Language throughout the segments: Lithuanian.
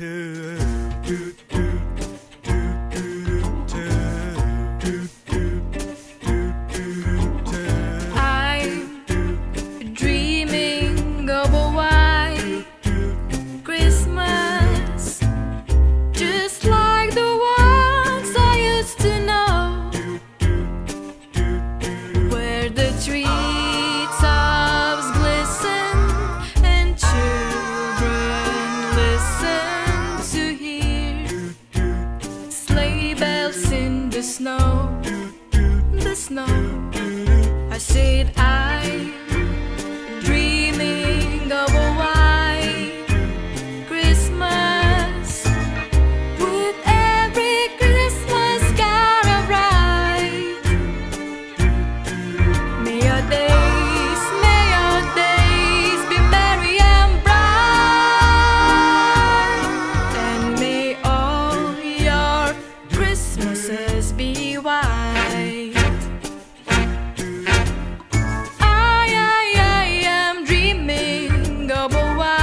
tü tü succeed. double Why?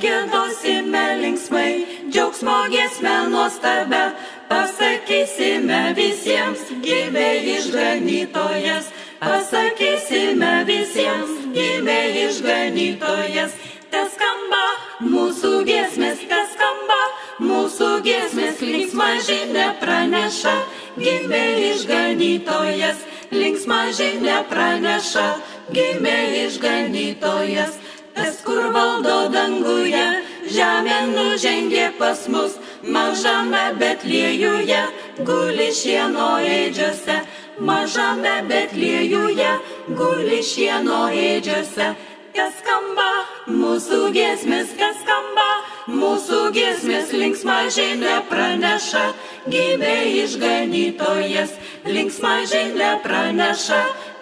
Pagėdosime linksmai, džiaugsmo giesmę nuostabę, pasakysime visiems, gimė išganytojas, pasakysime visiems, gimė išganytojas, te skamba mūsų giesmės, te skamba mūsų giesmės, linksma žinia praneša, gimė išganytojas, linksma žinia praneša, gimė išganytojas. Žemė nužengė pas mus, mažame Betliejuje, guli šieno eidžiuose, mažame Betliejuje, guli šieno eidžiuose. Kas skamba mūsų giesmės, kas skamba mūsų giesmės, linksma žinia praneša, gimė išganytojas, linksma žinia praneša,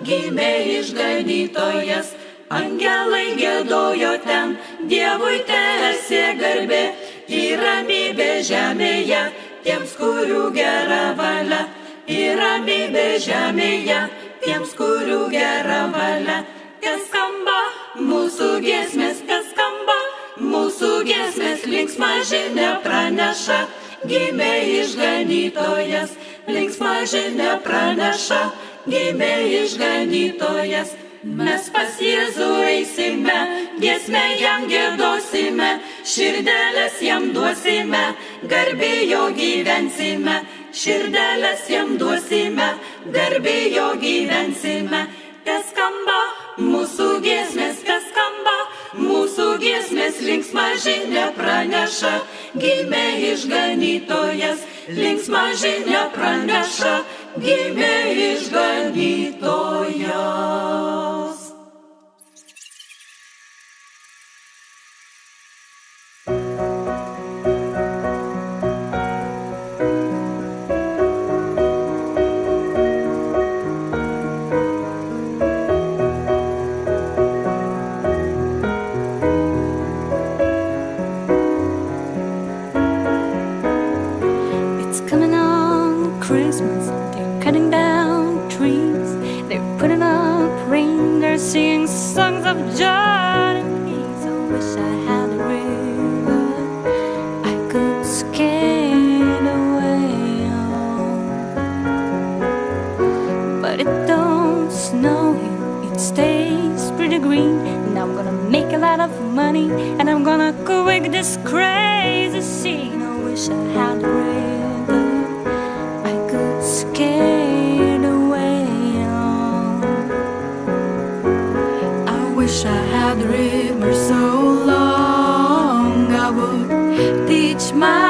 gimė išganytojas. Angelai gėdojo ten, Dievui tesė garbė, į ramybę žemėje, tiems, kurių gera valia, į ramybę žemėje, tiems, kurių gera valia. Kas skamba mūsų giesmės, kas skamba mūsų giesmės, linksma žinia praneša, gimė išganytojas, linksma žinia praneša, gimė išganytojas. Mes pas Jėzų eisime, giesmę jam gėdosime, širdelės jam duosime, garbėjo gyvensime, širdelės jam duosime, garbėjo gyvensime. Kas skamba mūsų giesmės, kas skamba mūsų giesmės, linksma žinia praneša, gimė išganytojas, linksma žinia praneša gimė išganytoja. of Jordan Peace. I wish I had a river I could skate away on. But it don't snow here, it stays pretty green. And I'm gonna make a lot of money, and I'm gonna quit this crazy scene. I wish I had a river. river so long I would teach my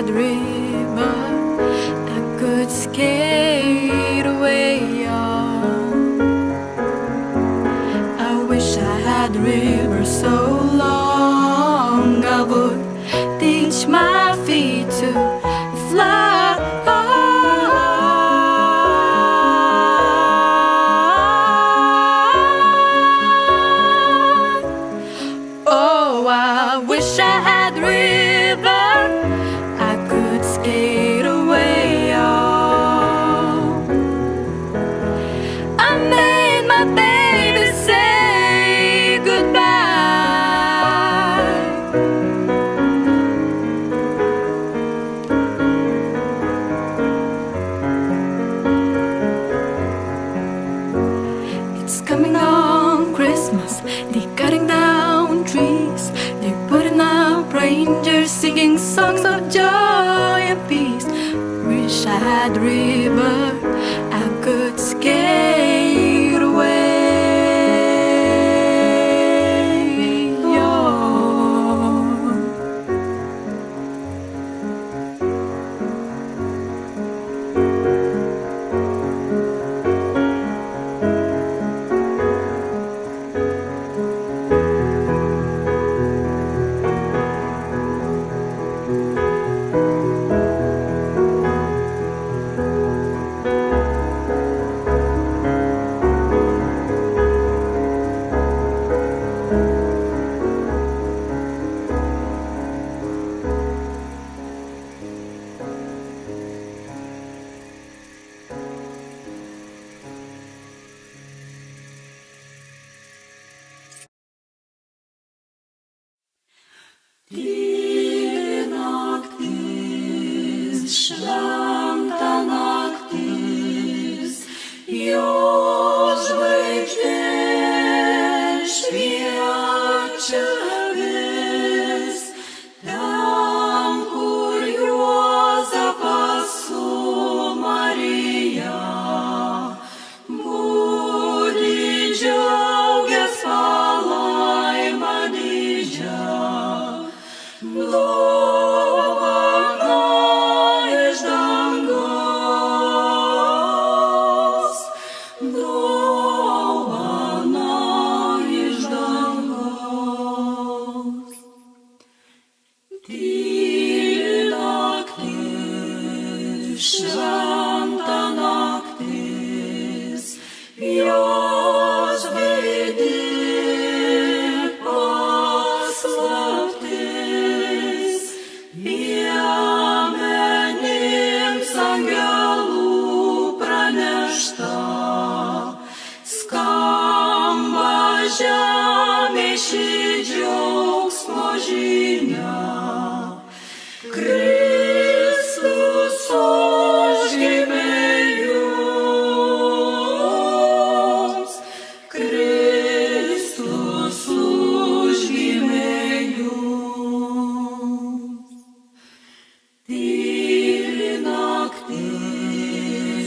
that river.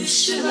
should.